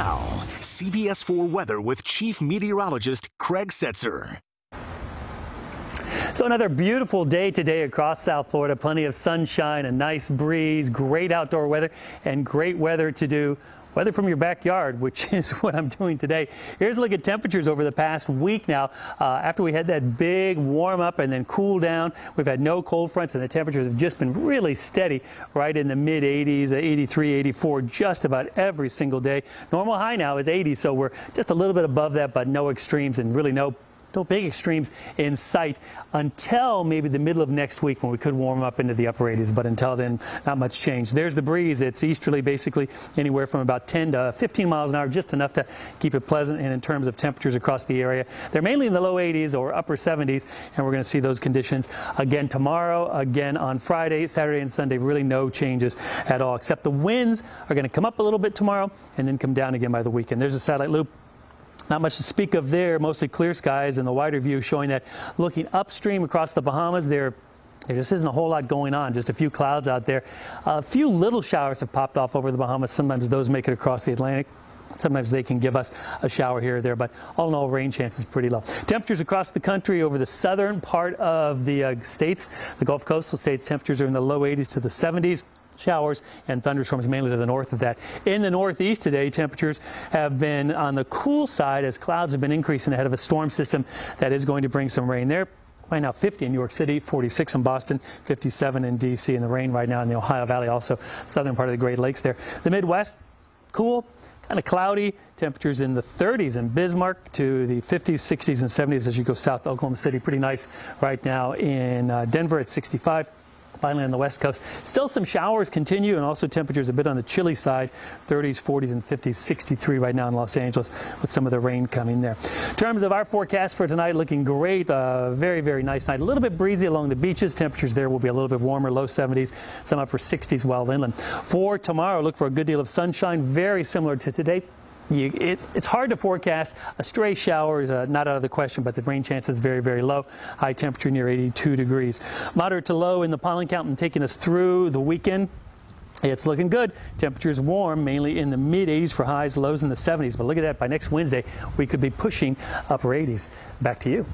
Now, CBS 4 weather with Chief Meteorologist Craig Setzer. So another beautiful day today across South Florida. Plenty of sunshine, a nice breeze, great outdoor weather, and great weather to do weather from your backyard, which is what I'm doing today. Here's a look at temperatures over the past week now. Uh, after we had that big warm up and then cool down, we've had no cold fronts and the temperatures have just been really steady right in the mid 80s, 83, 84, just about every single day. Normal high now is 80, so we're just a little bit above that, but no extremes and really no no big extremes in sight until maybe the middle of next week when we could warm up into the upper 80s. But until then, not much change. There's the breeze. It's easterly, basically anywhere from about 10 to 15 miles an hour, just enough to keep it pleasant. And in terms of temperatures across the area, they're mainly in the low 80s or upper 70s, and we're going to see those conditions again tomorrow, again on Friday, Saturday, and Sunday. Really no changes at all, except the winds are going to come up a little bit tomorrow and then come down again by the weekend. There's a satellite loop. Not much to speak of there, mostly clear skies and the wider view showing that looking upstream across the Bahamas there there just isn't a whole lot going on, just a few clouds out there. A few little showers have popped off over the Bahamas. Sometimes those make it across the Atlantic. Sometimes they can give us a shower here or there, but all in all, rain chances pretty low. Temperatures across the country over the southern part of the uh, states, the Gulf coastal states, temperatures are in the low 80s to the 70s showers and thunderstorms mainly to the north of that. In the northeast today, temperatures have been on the cool side as clouds have been increasing ahead of a storm system that is going to bring some rain there. Right now 50 in New York City, 46 in Boston, 57 in D.C. in the rain right now in the Ohio Valley, also southern part of the Great Lakes there. The Midwest, cool, kind of cloudy. Temperatures in the 30s in Bismarck to the 50s, 60s, and 70s as you go south Oklahoma City. Pretty nice right now in uh, Denver at 65. Finally, on the west coast, still some showers continue and also temperatures a bit on the chilly side 30s, 40s, and 50s, 63 right now in Los Angeles with some of the rain coming there. In terms of our forecast for tonight, looking great. Uh, very, very nice night. A little bit breezy along the beaches. Temperatures there will be a little bit warmer, low 70s, some upper 60s while inland. For tomorrow, look for a good deal of sunshine, very similar to today. You, it's, it's hard to forecast. A stray shower is uh, not out of the question, but the rain chance is very, very low. High temperature near 82 degrees. Moderate to low in the pollen count and taking us through the weekend. It's looking good. Temperatures warm, mainly in the mid 80s for highs, lows in the 70s. But look at that. By next Wednesday, we could be pushing upper 80s. Back to you.